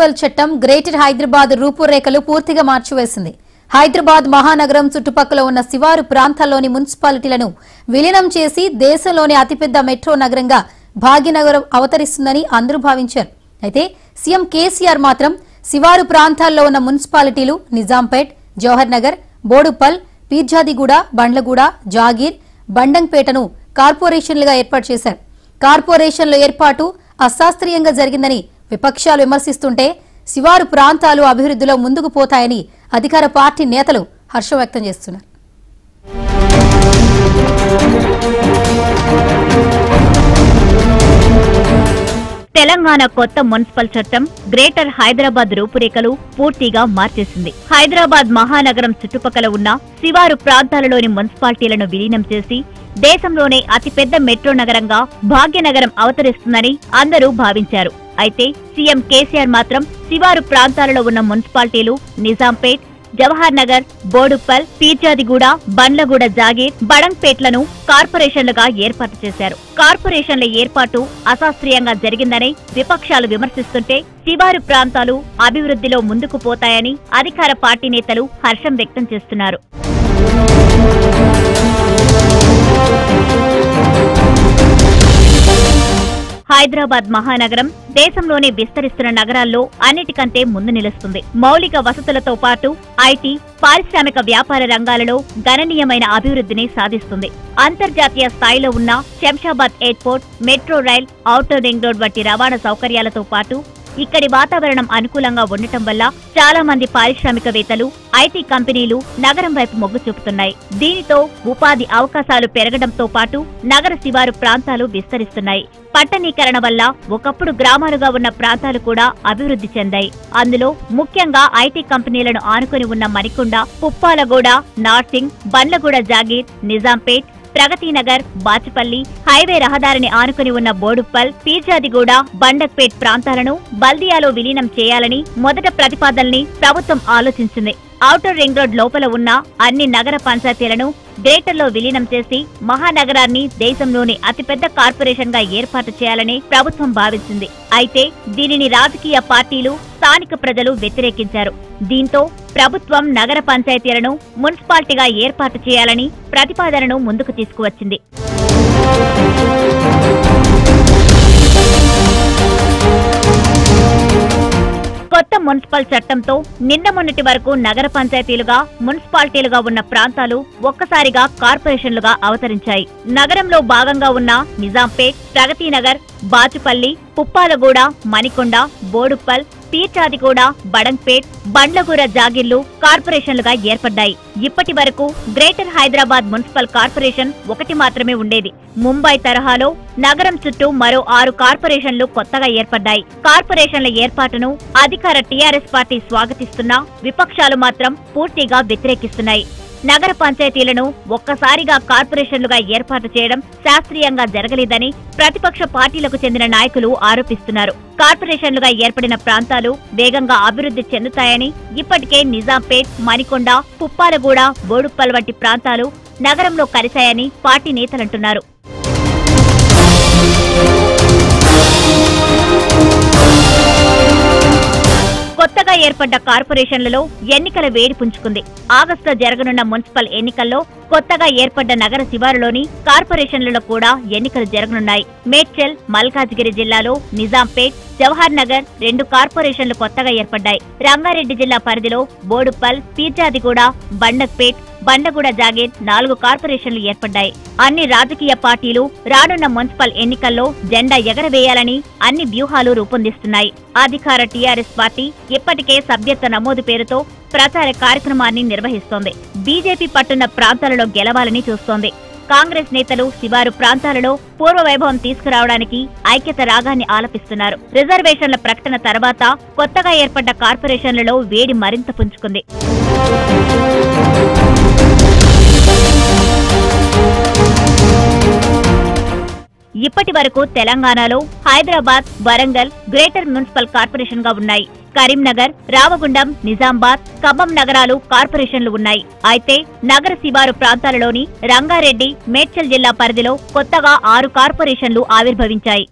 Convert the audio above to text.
Municipal చట్టం greater Hyderabad రూపురేఖలు పూర్తిగా మార్చివేసింది. హైదరాబాద్ మహానగరం చుట్టుపక్కల ఉన్న శివారు ప్రాంతాల్లోని మున్సిపాలిటీలను విలీనం చేసి దేశంలోని అతిపెద్ద మెట్రో నగరంగా భాగ్యనగరం అవతరిస్తుందని అందరూ భావించారు. అయితే సీఎం కేసీఆర్ మాత్రం శివారు ప్రాంతాల్లో ఉన్న మున్సిపాలిటీలు నిజాంపేట్ జవహర్ నగర్ బోడుపల్ పీర్జాదిగూడ బండ్లగూడ జాగీర్ బండంపేటను కార్పొరేషన్లుగా ఏర్పాటు చేశారు. కార్పొరేషన్ల ఏర్పాటు అశాస్త్రీయంగా జరిగిందని విపక్షాలు విమర్శిస్తుంటే శివారు ప్రాంతాలు అభివృద్ధిలో ముందుకు పోతాయని అధికార పార్టీ నేతలు హర్షం వ్యక్తం చేస్తున్నారు. తెలంగాణ కొత్త మున్సిపల్ చట్టం గ్రేటర్ హైదరాబాద్ రూపురేఖలు పూర్తిగా మార్చేసింది. హైదరాబాద్ మహానగరం చుట్టుపక్కల ఉన్న శివారు ప్రాంతాలలోని మున్సిపాలిటీలను విలీనం చేసి దేశంలోనే అతిపెద్ద మెట్రో నగరంగా భాగ్యనగరం అవతరిస్తుందని అందరూ భావించారు. అయితే సీఎం కేసీఆర్ మాత్రం శివారు ప్రాంతాలలో ఉన్న మున్సిపాలిటీలు నిజాంపేట్ జవహర్ నగర్ బోడుప్పల్ పీర్జాదిగూడ బండ్లగూడ జాగీర్ బడంగ్పేట్లను కార్పొరేషన్లుగా ఏర్పాటు చేశారు. కార్పొరేషన్ల ఏర్పాటు అశాస్త్రీయంగా జరిగిందని విపక్షాలు విమర్శిస్తుంటే శివారు ప్రాంతాలు అభివృద్ధిలో ముందుకు పోతాయని అధికార పార్టీ నేతలు హర్షం వ్యక్తం చేస్తున్నారు. హైదరాబాద్ మహానగరం దేశంలోనే విస్తరిస్తున్న నగరాల్లో అన్నిటికంటే ముందు నిలుస్తుంది. మౌలిక వసతులతో పాటు ఐటీ పారిశ్రామిక వ్యాపార రంగాలలో గణనీయమైన అభివృద్ధిని సాధిస్తుంది. అంతర్జాతీయ స్థాయిలో ఉన్న Shamshabad airport metro rail outer ring road వంటి రవాణా సౌకర్యాలతో పాటు ఇక్కడి వాతావరణం అనుకూలంగా ఉండటం వల్ల చాలా మంది పారిశ్రామికవేత్తలు ఐటీ కంపెనీలు నగరం వైపు మొగ్గు చూపుతున్నాయి. దీనితో ఉపాధి అవకాశాలు పెరగడంతో పాటు నగర శివారు ప్రాంతాలు విస్తరిస్తున్నాయి. పట్టణీకరణ వల్ల ఒకప్పుడు గ్రామాలుగా ఉన్న ప్రాంతాలు కూడా అభివృద్ధి చెందాయి. అందులో ముఖ్యంగా ఐటీ కంపెనీలను ఆనుకుని ఉన్న మణికొండ పుప్పాలగూడ నార్సింగ్ బండ్లగూడ జాగీర్ నిజాంపేట్ ప్రగతినగర్ బాచపల్లి హైవే రహదారిని ఆనుకుని ఉన్న బోడుప్పల్ పీర్జాదిగూడ బండక్పేట్ ప్రాంతాలను బల్దియాలో విలీనం చేయాలని మొదట ప్రతిపాదనని ప్రభుత్వం ఆలోచించింది. ఔటర్ రింగ్ రోడ్ లోపల ఉన్న అన్ని నగర పంచాయతీలను గ్రేటర్లో విలీనం చేసి మహానగరాన్ని దేశంలోని అతిపెద్ద కార్పొరేషన్గా ఏర్పాటు చేయాలని ప్రభుత్వం భావించింది. అయితే దీనిని రాజకీయ పార్టీలు స్థానిక ప్రజలు వ్యతిరేకించారు. దీంతో ప్రభుత్వం నగర పంచాయతీలను మున్సిపాలిటీగా ఏర్పాటు చేయాలని ప్రతిపాదనను ముందుకు తీసుకువచ్చింది. కొత్త మున్సిపల్ చట్టంతో నిన్న మొన్నటి వరకు నగర పంచాయతీలుగా మున్సిపాలిటీలుగా ఉన్న ప్రాంతాలు ఒక్కసారిగా కార్పొరేషన్లుగా అవతరించాయి. నగరంలో భాగంగా ఉన్న నిజాంపేట్ ప్రగతినగర్ బాచుపల్లి పుప్పాలగూడ మణికొండ బోడుప్పల్ పీర్చాదిగూడ బడంగ్పేట్ బండ్లగూర జాగిర్లు కార్పొరేషన్లుగా ఏర్పడ్డాయి. ఇప్పటి వరకు గ్రేటర్ హైదరాబాద్ మున్సిపల్ కార్పొరేషన్ ఒకటి మాత్రమే ఉండేది. ముంబై తరహాలో నగరం చుట్టూ మరో ఆరు కార్పొరేషన్లు కొత్తగా ఏర్పడ్డాయి. కార్పొరేషన్ల ఏర్పాటును అధికార టీఆర్ఎస్ పార్టీ స్వాగతిస్తున్నా విపక్షాలు మాత్రం పూర్తిగా వ్యతిరేకిస్తున్నాయి. నగర పంచాయతీలను ఒక్కసారిగా కార్పొరేషన్లుగా ఏర్పాటు చేయడం శాస్త్రీయంగా జరగలేదని ప్రతిపక్ష పార్టీలకు చెందిన నాయకులు ఆరోపిస్తున్నారు. కార్పొరేషన్లుగా ఏర్పడిన ప్రాంతాలు వేగంగా అభివృద్ధి చెందుతాయని ఇప్పటికే నిజాంపేట్ మణికొండ పుప్పాలగూడ బోడుప్పల్ వంటి ప్రాంతాలు నగరంలో కలిశాయని పార్టీ నేతలంటున్నారు. ఏర్పడ్డ కార్పొరేషన్లలో ఎన్నికల వేడి పుంజుకుంది. ఆగస్టులో జరగనున్న మున్సిపల్ ఎన్నికల్లో కొత్తగా ఏర్పడ్డ నగర శివారులోని కార్పొరేషన్లలో కూడా ఎన్నికలు జరగనున్నాయి. మేడ్చల్ మల్కాజ్గిరి జిల్లాలో నిజాంపేట్ జవహర్ నగర్ రెండు కార్పొరేషన్లు కొత్తగా ఏర్పడ్డాయి. రంగారెడ్డి జిల్లా పరిధిలో బోడుప్పల్ పీర్జాదిగూడ బండక్పేట్ బండగూడ జాగీర్ నాలుగు కార్పొరేషన్లు ఏర్పడ్డాయి. అన్ని రాజకీయ పార్టీలు రానున్న మున్సిపల్ ఎన్నికల్లో జెండా ఎగరవేయాలని అన్ని వ్యూహాలు రూపొందిస్తున్నాయి. అధికార టీఆర్ఎస్ పార్టీ ఇప్పటికే సభ్యత్వ నమోదు పేరుతో ప్రచార కార్యక్రమాన్ని నిర్వహిస్తోంది. బీజేపీ పట్టున్న ప్రాంతాలలో గెలవాలని చూస్తోంది. కాంగ్రెస్ నేతలు శివారు ప్రాంతాలలో పూర్వ వైభవం తీసుకురావడానికి ఐక్యత రాగాన్ని ఆలపిస్తున్నారు. రిజర్వేషన్ల ప్రకటన తర్వాత కొత్తగా ఏర్పడ్డ కార్పొరేషన్లలో వేడి మరింత పుంజుకుంది. ఇప్పటి వరకు తెలంగాణలో హైదరాబాద్ వరంగల్ గ్రేటర్ మున్సిపల్ కార్పొరేషన్గా ఉన్నాయి. కరీంనగర్ రావగుండం నిజామాబాద్ ఖమ్మం నగరాలు కార్పొరేషన్లు ఉన్నాయి. అయితే నగర శివారు ప్రాంతాలలోని రంగారెడ్డి మేడ్చల్ జిల్లా పరిధిలో కొత్తగా ఆరు కార్పొరేషన్లు ఆవిర్భవించాయి.